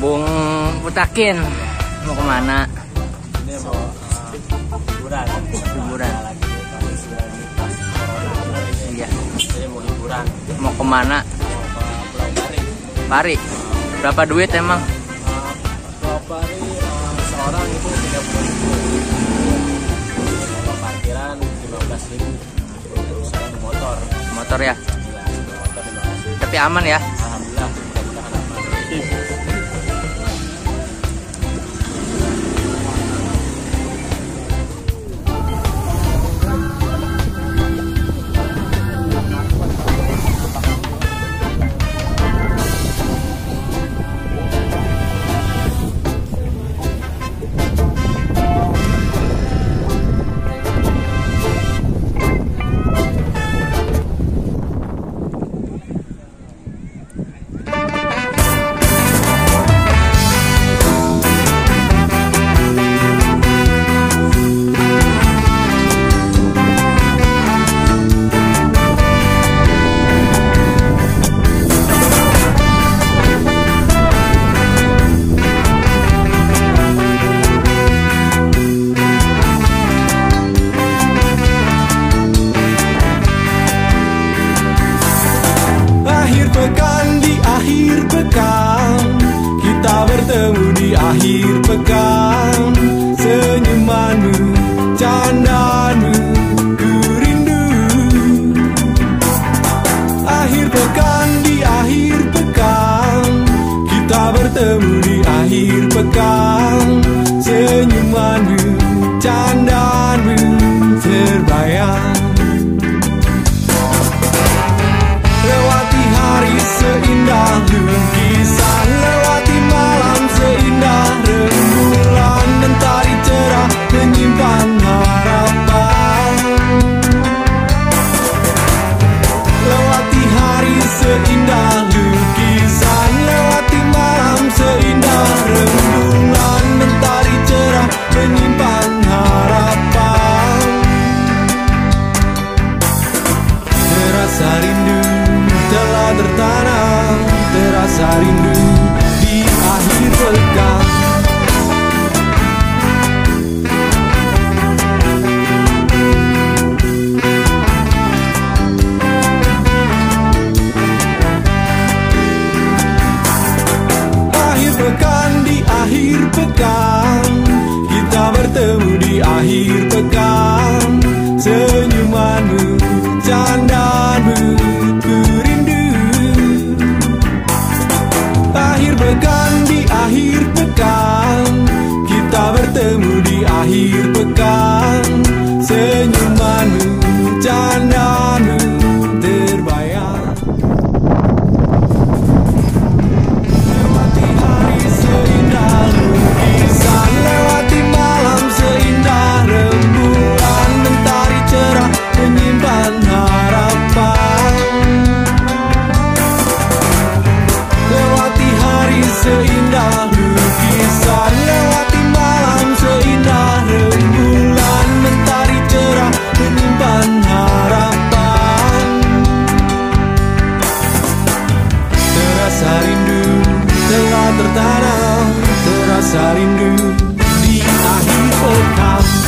Putakin mau ke mana? Ini mau uh, liburan. Liburan. Corona. Iya. Jadi mau liburan. Mau ke mana? Mau ke Pulau. Pari. Berapa duit emang? Bari uh, seorang itu 30 ribu. Kalau parkiran 15 ribu. Terus saya di motor. Motor ya. Iya, motor 15 ribu. Tapi aman ya. Alhamdulillah, mudah-mudahan aman. Bertemu di akhir pekan. Senyumanmu, candaanmu Pekan di akhir pekan. Kita bertemu di akhir pekan. Senyumanmu, candaanmu, ku rindu. Akhir pekan di akhir pekan. Kita bertemu di akhir pekan Terasa rindu telah tertanam Terasa rindu di akhir pekan